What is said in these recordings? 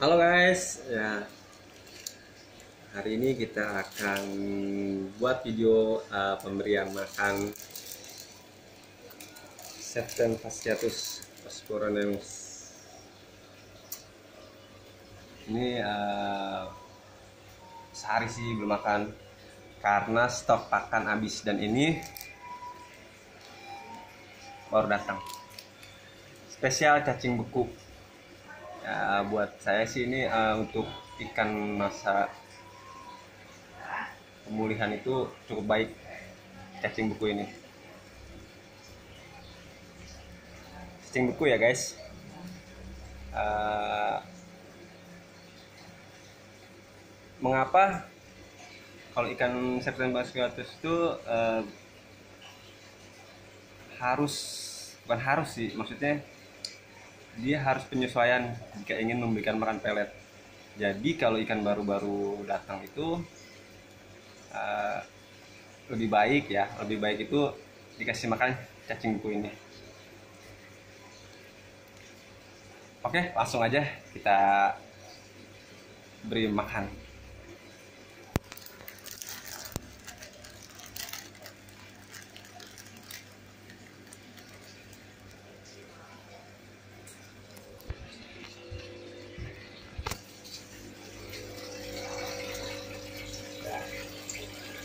Halo guys, ya hari ini kita akan buat video uh, pemberian makan Septem fasciatus Osporanus. Ini uh, sehari sih belum makan karena stok pakan habis dan ini baru datang. Spesial cacing beku ya buat saya sih ini uh, untuk ikan masa pemulihan itu cukup baik cacing buku ini. Cacing buku ya guys. Uh, mengapa kalau ikan September Squatus itu uh, harus bukan harus sih maksudnya dia harus penyesuaian jika ingin memberikan makan pelet. Jadi kalau ikan baru-baru datang itu uh, lebih baik ya, lebih baik itu dikasih makan cacing buku ini. Oke, langsung aja kita beri makan.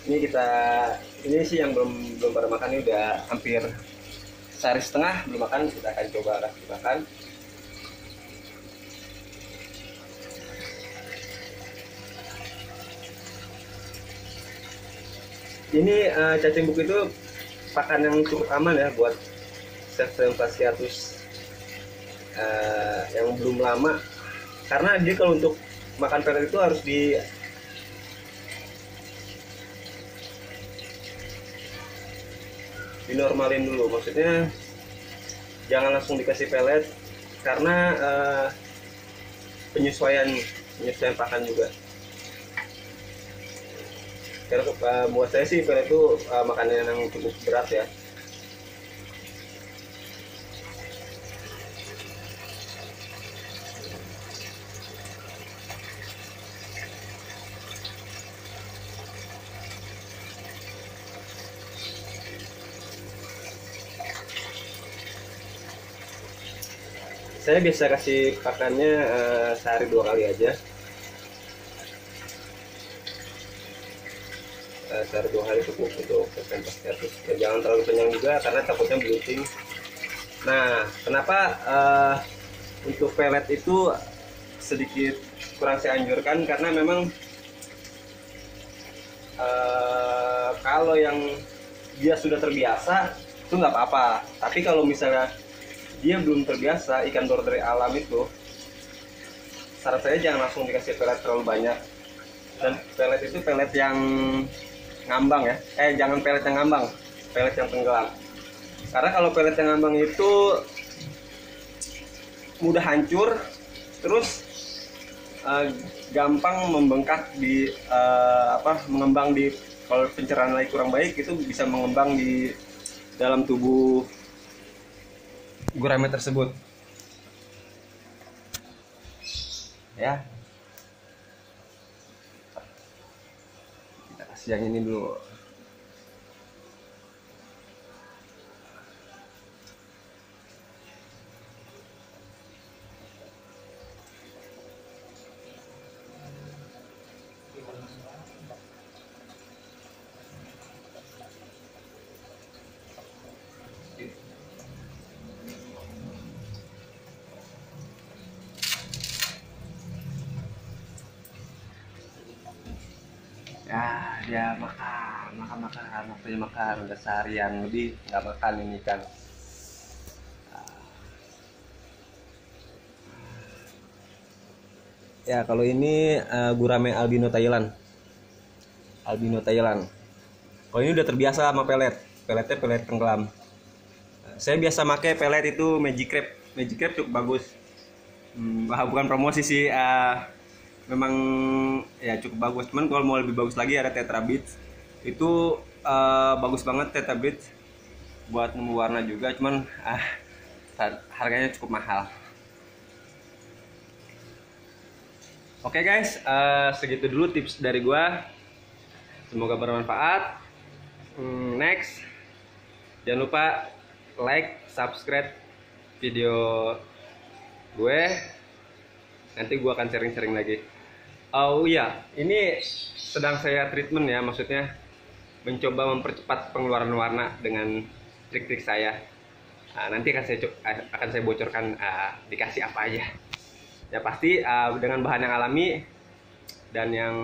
Ini kita ini sih yang belum belum pada makan ini udah hampir sehari setengah belum makan kita akan coba kasih makan. Ini uh, cacing buku itu pakan yang cukup aman ya buat fasciatus uh, yang belum lama. Karena dia kalau untuk makan pelet itu harus di dinormalin dulu. Maksudnya jangan langsung dikasih pelet karena uh, penyesuaian penyesuaian pakan juga. Karena uh, buat saya sih pelet itu uh, makanan yang cukup berat ya saya biasa kasih pakannya uh, sehari dua kali aja. Uh, sehari dua kali cukup untuk status ya, jangan terlalu kenyang juga karena takutnya bloating nah kenapa uh, untuk pelet itu sedikit kurang saya anjurkan? Karena memang uh, kalau yang dia sudah terbiasa itu nggak apa-apa. Tapi kalau misalnya dia belum terbiasa ikan baru dari alam itu saran saya jangan langsung dikasih pelet terlalu banyak. Dan pelet itu pelet yang ngambang ya. Eh jangan pelet yang ngambang pelet yang tenggelam. Karena kalau pelet yang ngambang itu mudah hancur terus uh, gampang membengkak di uh, apa mengembang di kalau pencerahan lagi kurang baik itu bisa mengembang di dalam tubuh gurame tersebut. Ya. Kita kasih yang ini dulu ya dia makan makan makan waktunya makan udah seharian lebih nggak makan ini kan. Ya kalau ini uh, gurame albino Thailand. Albino Thailand. Kalau ini udah terbiasa sama pelet. Peletnya pelet tenggelam. Saya biasa pakai pelet itu magic crab magic crab cukup bagus. Hmm, bukan promosi sih uh, memang ya cukup bagus cuman kalau mau lebih bagus lagi ada Tetra Beats itu uh, bagus banget Tetra Beats buat nemu warna juga cuman ah harganya cukup mahal Oke guys, eh, segitu dulu tips dari gua. Semoga bermanfaat. Hmm, next, jangan lupa like, subscribe video gue. Nanti gua akan sharing-sharing lagi. Oh iya, ini sedang saya treatment ya, maksudnya mencoba mempercepat pengeluaran warna dengan trik-trik saya. Nah, nanti akan saya eh, akan saya bocorkan eh, dikasih apa aja. Ya pasti eh, dengan bahan yang alami dan yang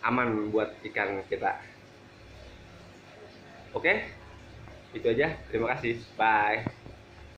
aman buat ikan kita. Oke, itu aja. Terima kasih. Bye.